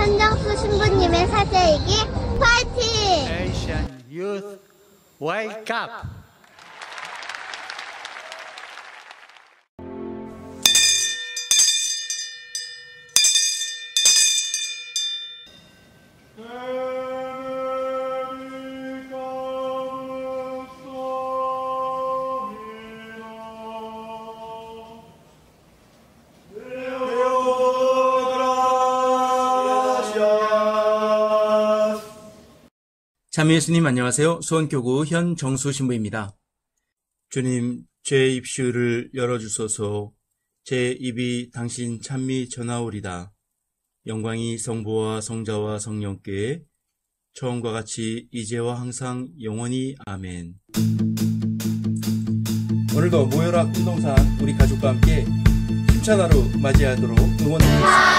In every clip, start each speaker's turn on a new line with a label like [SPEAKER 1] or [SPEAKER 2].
[SPEAKER 1] 현정수 신부님의 사제이기 파이팅!
[SPEAKER 2] Asian Youth Wake Up!
[SPEAKER 3] 참여 예수님 안녕하세요. 수원교구 현 정수 신부입니다. 주님, 제 입술을 열어주소서 제 입이 당신 찬미 전하오리다. 영광이 성부와 성자와 성령께 처음과 같이 이제와 항상 영원히 아멘. 오늘도 모여라 운동산 우리 가족과 함께 힘찬 하루 맞이하도록 응원드리겠습니다.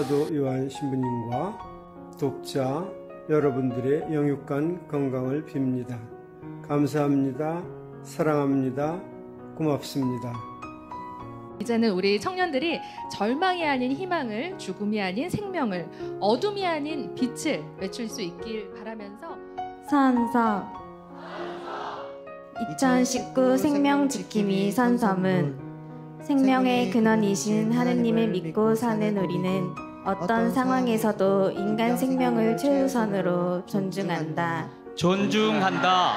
[SPEAKER 4] 사도 요한 신부님과 독자 여러분들의 영육간 건강을 빕니다. 감사합니다. 사랑합니다. 고맙습니다.
[SPEAKER 5] 이제는 우리 청년들이 절망이 아닌 희망을, 죽음이 아닌 생명을, 어둠이 아닌 빛을 외칠 수 있길 바라면서
[SPEAKER 6] 선서 2019 생명 지킴이 선서문 생명의 근원이신 하느님을 믿고 사는 우리는 어떤 상황에서도 인간 생명을 최우선으로 존중한다.
[SPEAKER 7] 존중한다.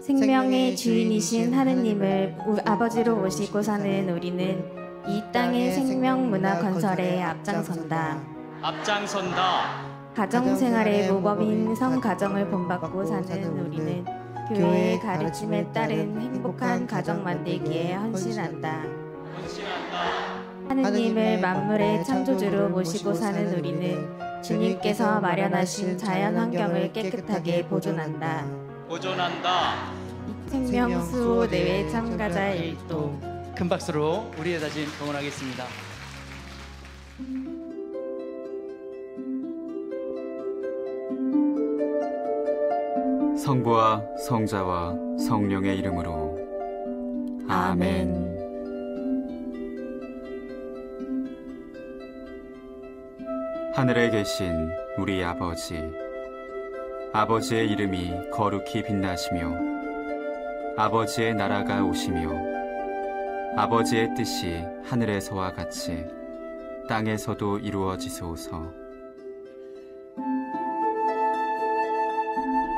[SPEAKER 6] 생명의 주인이신 하느님을 우- 아버지로 모시고 사는 우리는 이 땅의 생명 문화 건설에 앞장선다.
[SPEAKER 7] 앞장선다.
[SPEAKER 6] 가정 생활의 모범인 성가정을 본받고 사는 우리는 교회의 가르침에 따른 행복한 가정 만들기에
[SPEAKER 7] 헌신한다.
[SPEAKER 6] 하느님을 만물의 창조주로 모시고 사는 우리는 주님께서 마련하신 자연 환경을 깨끗하게 보존한다.
[SPEAKER 7] 보존한다.
[SPEAKER 6] 생명 수호 대회 참가자 일동
[SPEAKER 7] 큰 박수로 우리의 다짐 응원하겠습니다.
[SPEAKER 8] 성부와 성자와 성령의 이름으로 아멘. 하늘에 계신 우리 아버지, 아버지의 이름이 거룩히 빛나시며, 아버지의 나라가 오시며, 아버지의 뜻이 하늘에서와 같이 땅에서도 이루어지소서.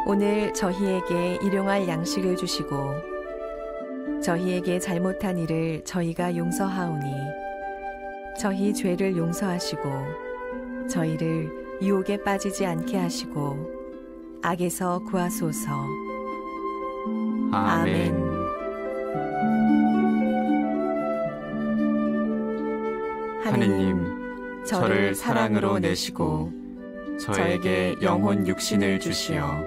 [SPEAKER 9] 오늘 저희에게 일용할 양식을 주시고 저희에게 잘못한 일을 저희가 용서하오니 저희 죄를 용서하시고 저희를 유혹에 빠지지 않게 하시고 악에서 구하소서.
[SPEAKER 8] 아멘. 하느님, 저를 사랑으로 내시고 저에게 영혼 육신을 주시어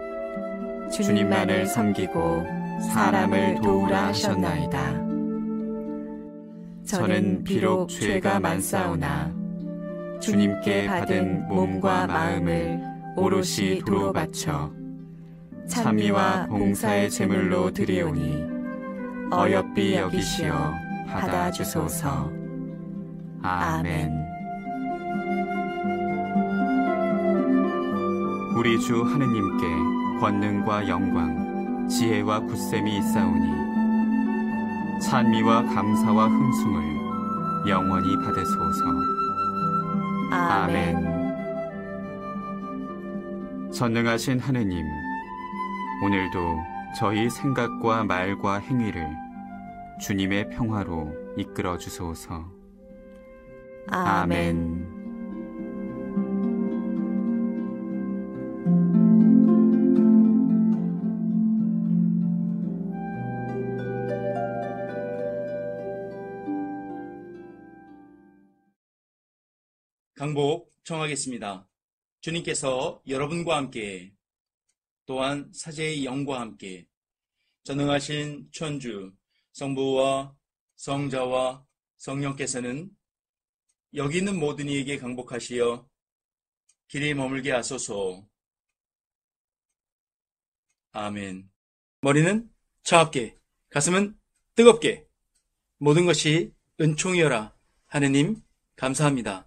[SPEAKER 8] 주님만을 섬기고 사람을 도우라 하셨나이다. 저는 비록 죄가 많사오나 주님께 받은 몸과 마음을 오롯이 도로 바쳐 찬미와 봉사의 제물로 드리오니 어여삐 여기시어 받아 주소서. 아멘. 우리 주 하느님께 권능과 영광, 지혜와 굳셈이 있사오니 찬미와 감사와 흥숭을 영원히 받으소서. 아멘. 전능하신 하느님, 오늘도 저희 생각과 말과 행위를 주님의 평화로 이끌어 주소서. 아멘.
[SPEAKER 2] 강복 청하겠습니다. 주님께서 여러분과 함께 또한 사제의 영과 함께 전능하신 천주 성부와 성자와 성령께서는 여기 있는 모든 이에게 강복하시어 길이 머물게 하소서. 아멘. 머리는 차갑게, 가슴은 뜨겁게, 모든 것이 은총이여라. 하느님, 감사합니다.